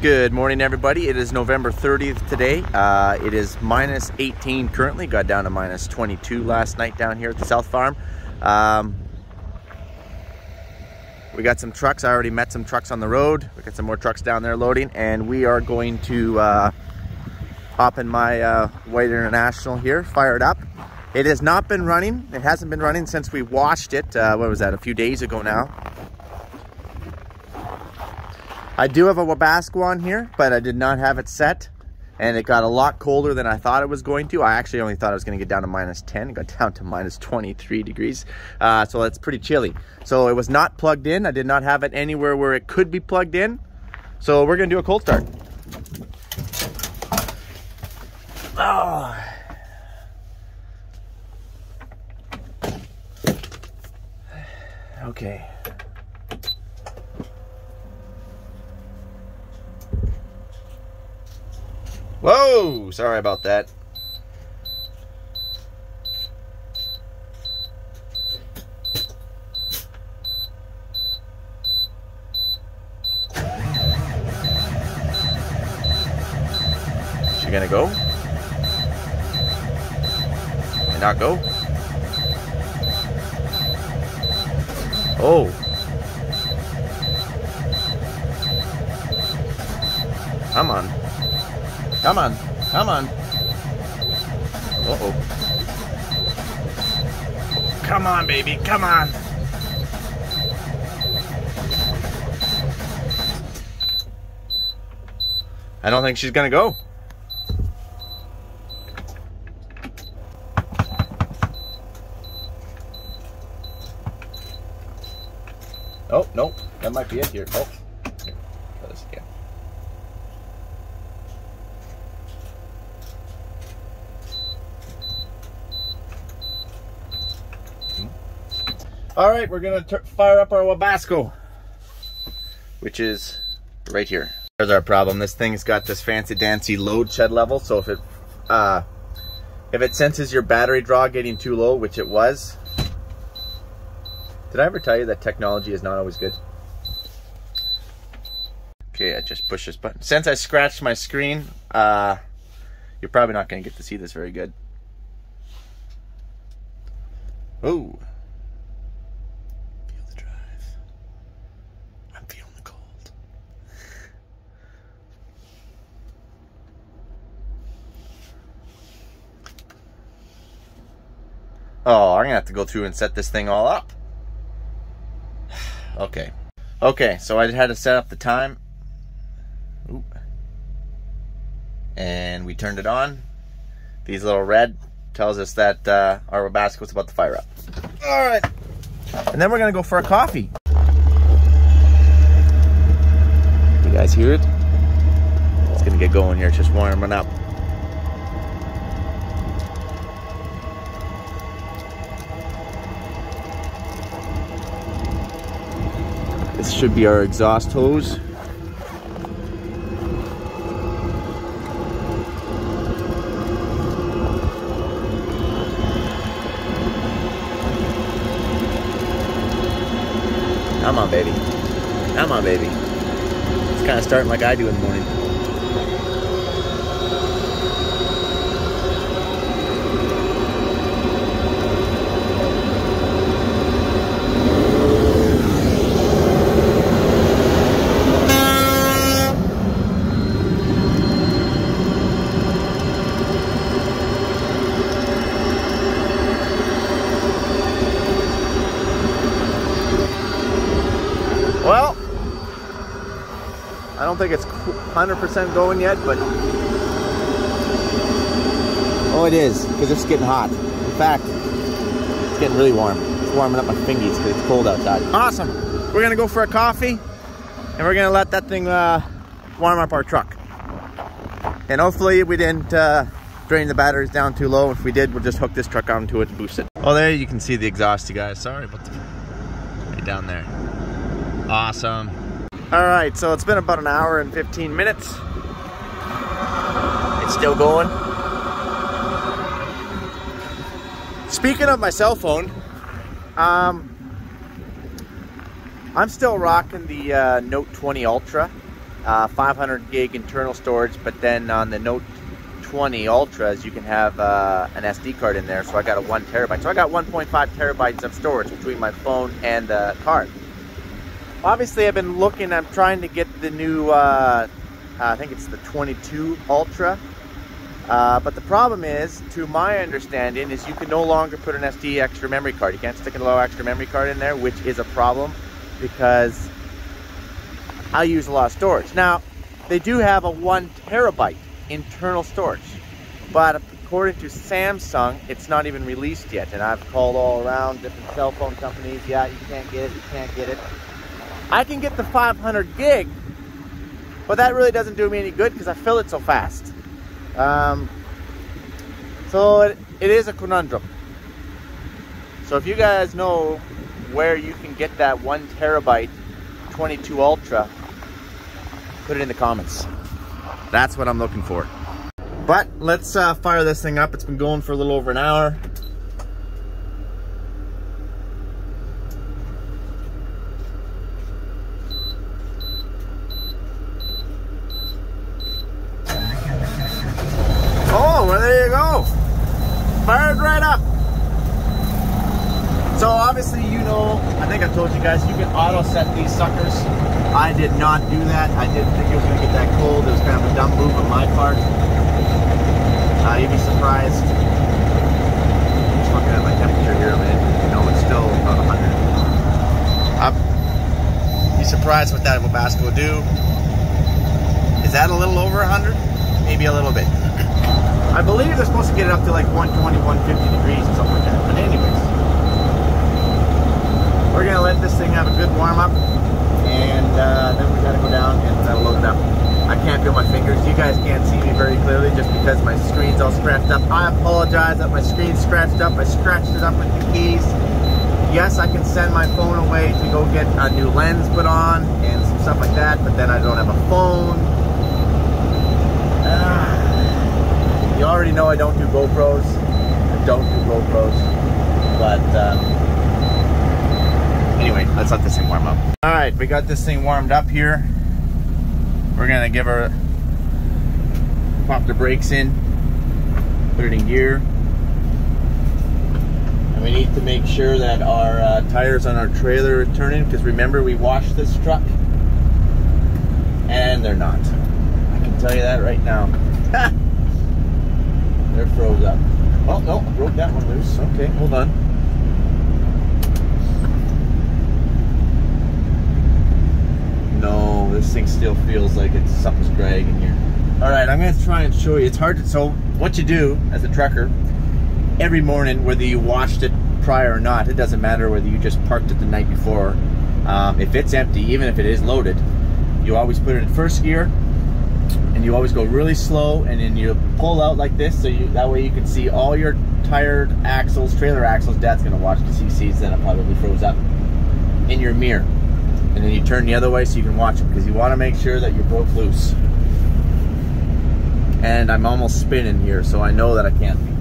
Good morning, everybody. It is November 30th today. Uh, it is minus 18 currently. Got down to minus 22 last night down here at the South Farm. Um, we got some trucks. I already met some trucks on the road. We got some more trucks down there loading, and we are going to uh, hop in my uh, White International here, fire it up. It has not been running. It hasn't been running since we washed it. Uh, what was that? A few days ago now. I do have a Webasto on here, but I did not have it set. And it got a lot colder than I thought it was going to. I actually only thought it was going to get down to minus 10. It got down to minus 23 degrees. Uh, so that's pretty chilly. So it was not plugged in. I did not have it anywhere where it could be plugged in. So we're going to do a cold start. Oh. Okay. Whoa! Sorry about that. She gonna go? May not go? Oh. Come on. Come on. Come on. Uh-oh. Come on, baby. Come on. I don't think she's going to go. Oh, nope. That might be it here. Oh. Here. Try this again. All right, we're gonna fire up our Webasto, which is right here. There's our problem. This thing's got this fancy dancy load shed level. So if it, uh, if it senses your battery draw getting too low, which it was, did I ever tell you that technology is not always good? Okay, I just push this button. Since I scratched my screen, uh, you're probably not to get to see this very good. Oh. Feel the drive. I'm feeling the cold. Oh, I'm to have to go through and set this thing all up. Okay. Okay, so I had to set up the time. Ooh. And we turned it on. These little red tells us that uh, our basket's about to fire up. All right. And then we're to go for a coffee. You guys hear it? It's to get going here. It's just warming up. This should be our exhaust hose. Come on, baby. Come on, baby. It's kind of starting like I do in the morning. Well, I don't think it's 100% going yet, but oh, it is because it's getting hot. In fact, it's getting really warm. It's warming up my fingies because it's cold outside. Awesome. We're gonna go for a coffee, and we're gonna let that thing uh, warm up our truck. And hopefully, we didn't uh, drain the batteries down too low. If we did, we'll just hook this truck onto it and boost it. Oh, there you can see the exhaust, you guys. Sorry about the right down there. Awesome. All right, so it's been about an hour and 15 minutes. It's still going. Speaking of my cell phone, um, I'm still rocking the uh, Note 20 Ultra. uh, 500 gig internal storage, but then on the Note 20 Ultras, you can have uh, an SD card in there. So I got a one terabyte. So I got 1.5 terabytes of storage between my phone and the card. Obviously, I've been looking. I'm trying to get the new. Uh, I think it's the 22 Ultra. Uh, but the problem is, to my understanding, is you can no longer put an SD extra memory card. You can't stick a low extra memory card in there, which is a problem because I use a lot of storage. Now, they do have a one terabyte internal storage, but according to Samsung, it's not even released yet. And I've called all around different cell phone companies. Yeah, you can't get it, you can't get it. I can get the 500 gig, but that really doesn't do me any good because I fill it so fast. Um, so it, it is a conundrum. So if you guys know where you can get that one terabyte 22 Ultra, put it in the comments. That's what I'm looking for. But let's uh, fire this thing up. It's been going for a little over an hour. Oh, well there you go. Fired right up. So obviously, you know, I think I told you guys, you can auto set these suckers. I did not do that. I didn't think it was gonna get that cold. It was kind of a dumb move on my part. Uh, you'd be surprised. Just looking at my temperature here minute. You know, it's still about 100. I'd be surprised what that Webasto will do. Is that a little over 100? Maybe a little bit. I believe they're supposed to get it up to like 120, 150 degrees or something like that. But anyways, we're gonna let this thing have a good warm up and uh, then we gotta go down and uh, load it up. I can't feel my fingers. You guys can't see me very clearly just because my screen's all scratched up. I apologize that my screen's scratched up. I scratched it up with the keys. Yes, I can send my phone away to go get a new lens put on and some stuff like that, but then I don't have a phone. Uh, you already know I don't do GoPros. I don't do GoPros. But, um, anyway, let's let this thing warm up. All right, we got this thing warmed up here. We're gonna give her, pop the brakes in, put it in gear. And we need to make sure that our uh, tires on our trailer are turning, because remember we washed this truck, and they're not. I can tell you that right now. they're froze up. Oh, no, I broke that one loose. Okay, hold on. No, this thing still feels like it's something's dragging here. All right, I'm gonna try and show you. It's hard to, so what you do as a trucker, every morning, whether you washed it prior or not, it doesn't matter whether you just parked it the night before. Um, if it's empty, even if it is loaded, you always put it in first gear, and you always go really slow, and then you pull out like this, so you that way you can see all your tired axles, trailer axles. Dad's gonna watch because he sees that it probably froze up in your mirror and then you turn the other way so you can watch them because you want to make sure that you're broke loose. And I'm almost spinning here, so I know that I can't be.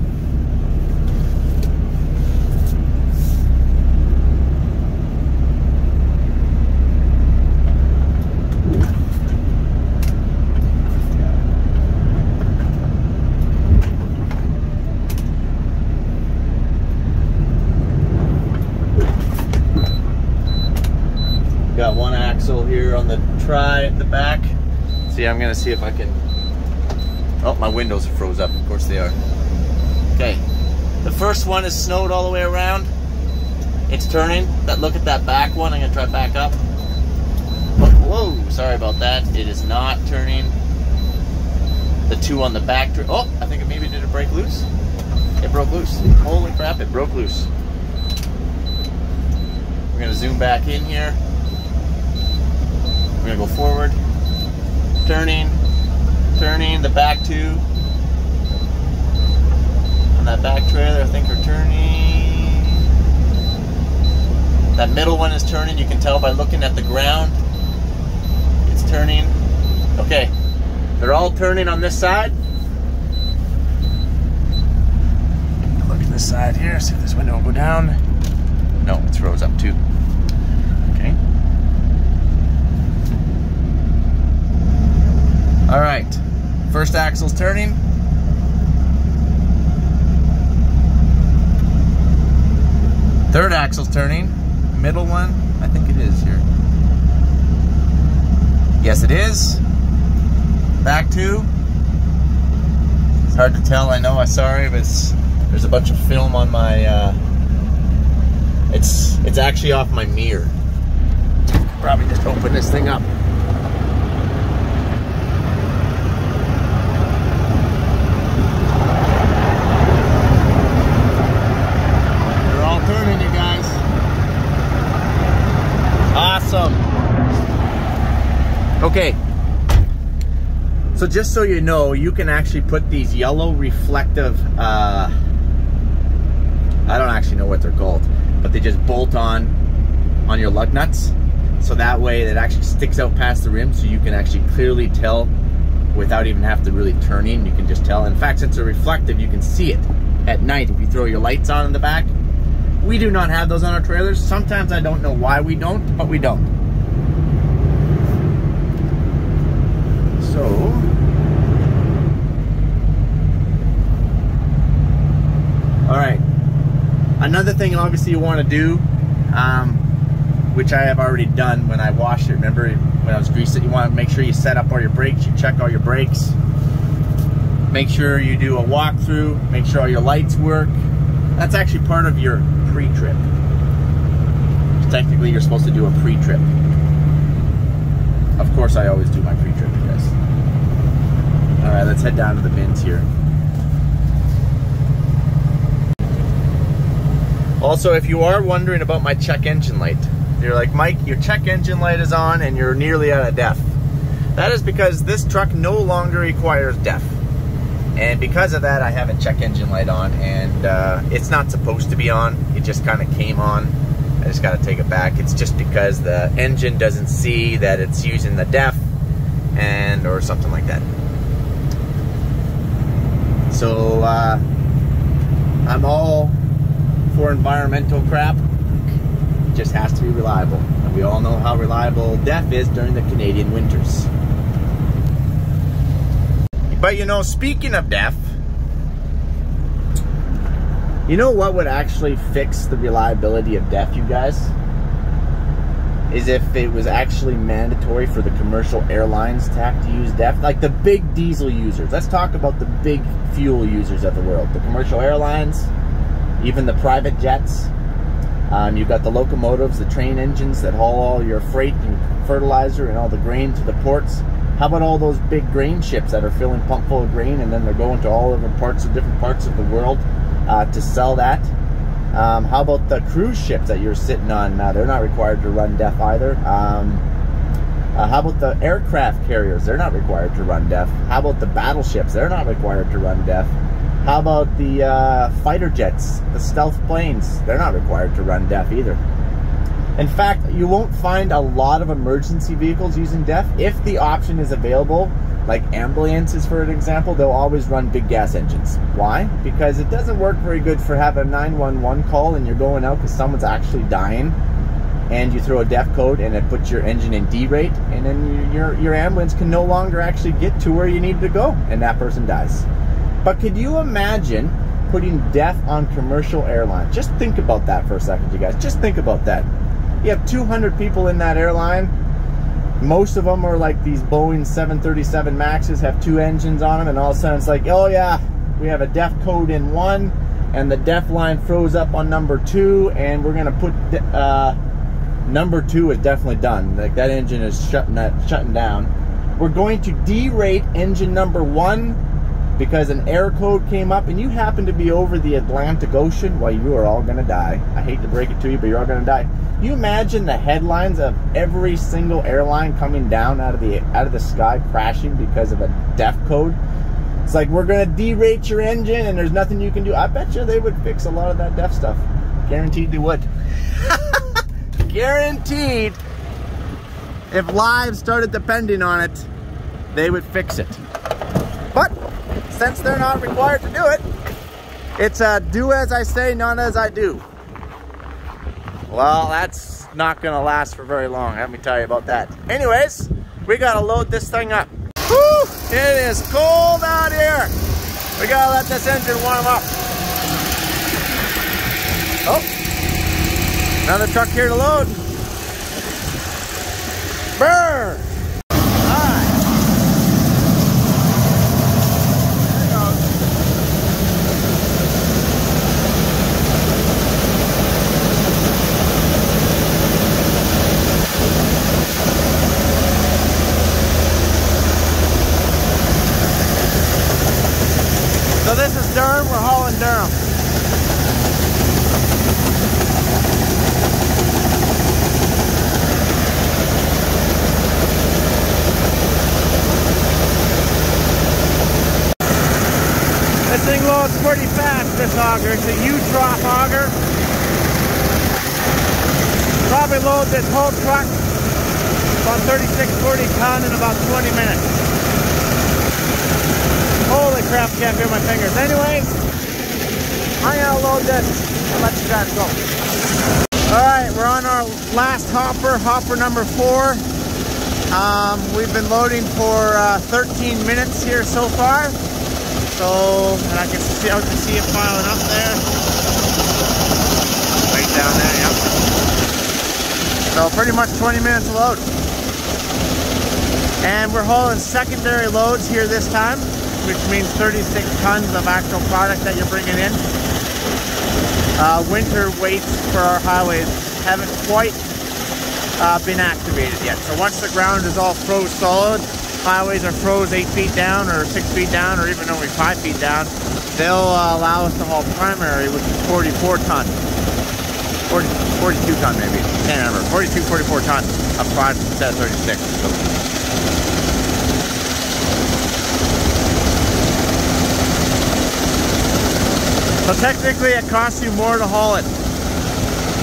Got one axle here on the tri at the back. See, I'm gonna see if I can. Oh, my windows are froze up. Of course they are. Okay, the first one is snowed all the way around. It's turning. That look at that back one. I'm gonna try back up. Whoa, sorry about that. It is not turning. The two on the back. Oh, I think it maybe did it break loose. It broke loose. Holy crap! It broke loose. We're gonna zoom back in here. We're gonna go forward, turning, turning, the back two. On that back trailer, I think we're turning. That middle one is turning, you can tell by looking at the ground. It's turning. Okay, they're all turning on this side. Look at this side here, see if this window will go down. No, it's rose up too. All right, first axle's turning. Third axle's turning. Middle one, I think it is here. Yes, it is. Back two. It's hard to tell, I know, I'm sorry, but there's a bunch of film on my, uh, it's, it's actually off my mirror. Probably just open this thing up. They're all turning, you guys. Awesome. Okay. So just so you know, you can actually put these yellow reflective, uh, I don't actually know what they're called, but they just bolt on on your lug nuts. So that way it actually sticks out past the rim so you can actually clearly tell without even have to really turn in. You can just tell. In fact, since they're reflective, you can see it at night if you throw your lights on in the back. We do not have those on our trailers. Sometimes I don't know why we don't, but we don't. So, all right. Another thing, obviously, you want to do, um, which I have already done when I washed it. Remember when I was greasing, you want to make sure you set up all your brakes, you check all your brakes. Make sure you do a walkthrough, make sure all your lights work. That's actually part of your pre-trip. Technically, you're supposed to do a pre-trip. Of course, I always do my pre-trip, you. All right, let's head down to the bins here. Also, if you are wondering about my check engine light, you're like, Mike, your check engine light is on and you're nearly out of DEF. That is because this truck no longer requires DEF. And because of that, I have a check engine light on and uh, it's not supposed to be on. It just kind of came on. I just got to take it back. It's just because the engine doesn't see that it's using the DEF and or something like that. So uh, I'm all for environmental crap. Just has to be reliable. And we all know how reliable DEF is during the Canadian winters. But you know, speaking of DEF, you know what would actually fix the reliability of DEF, you guys? Is if it was actually mandatory for the commercial airlines to have to use DEF. Like the big diesel users. Let's talk about the big fuel users of the world. The commercial airlines, even the private jets. Um, you've got the locomotives, the train engines that haul all your freight and fertilizer and all the grain to the ports. How about all those big grain ships that are filling pump full of grain and then they're going to all different parts of different parts of the world uh, to sell that? Um, how about the cruise ships that you're sitting on? Uh, they're not required to run DEF either. Um, uh, how about the aircraft carriers? They're not required to run DEF. How about the battleships? They're not required to run DEF. How about the uh, fighter jets, the stealth planes? They're not required to run DEF either. In fact, you won't find a lot of emergency vehicles using DEF. If the option is available, like ambulances for an example, they'll always run big gas engines. Why? Because it doesn't work very good for having a 911 call and you're going out because someone's actually dying and you throw a DEF code and it puts your engine in derate and then your, your ambulance can no longer actually get to where you need to go and that person dies. But could you imagine putting DEF on commercial airlines? Just think about that for a second, you guys. Just think about that. You have 200 people in that airline. Most of them are like these Boeing 737 Maxes, have two engines on them, and all of a sudden it's like, oh yeah, we have a DEF code in one, and the DEF line froze up on number two, and we're gonna put uh, number two is definitely done. Like that engine is shutting that shutting down. We're going to derate engine number one because an air code came up and you happen to be over the Atlantic Ocean, well, you are all going to die. I hate to break it to you, but you're all going to die. You imagine the headlines of every single airline coming down out of the out of the sky crashing because of a DEF code. It's like we're going to derate your engine and there's nothing you can do. I bet you they would fix a lot of that DEF stuff. Guaranteed they would. Guaranteed. If lives started depending on it, they would fix it. But since they're not required to do it, it's a do as I say, not as I do. Well, that's not gonna last for very long, let me tell you about that. Anyways, we gotta load this thing up. It is cold out here. We gotta let this engine warm up. Oh, another truck here to load. Burn! So this is durum, we're hauling durum. This thing loads pretty fast, this auger. It's a U-trough auger. Probably load this whole truck about 36, 40 ton in about 20 minutes. Holy crap, can't feel my fingers. Anyway, I'm gonna load this and let you guys go. All right, we're on our last hopper, hopper number four. Um, we've been loading for uh, 13 minutes here so far. So, and I can see, I can see it piling up there. Right down there, yep. So pretty much 20 minutes load. And we're hauling secondary loads here this time, which means 36 tons of actual product that you're bringing in. Uh, winter weights for our highways haven't quite uh, been activated yet. So once the ground is all froze solid, highways are froze eight feet down or six feet down or even only five feet down, they'll uh, allow us to haul primary, which is 44 ton. 40, 42 ton maybe, can't remember. 42, 44 ton of product instead of 36. So. So technically it costs you more to haul it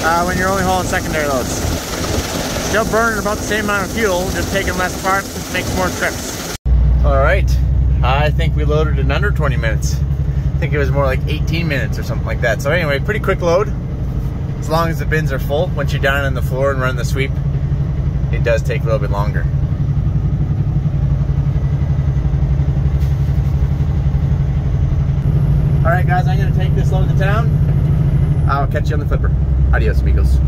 uh, when you're only hauling secondary loads. Still burning about the same amount of fuel, just taking less parts, makes more trips. All right, I think we loaded in under 20 minutes. I think it was more like 18 minutes or something like that. So anyway, pretty quick load. As long as the bins are full, once you're down on the floor and run the sweep, it does take a little bit longer. All right, guys, I'm gonna take this load to town. I'll catch you on the flipper. Adios, amigos.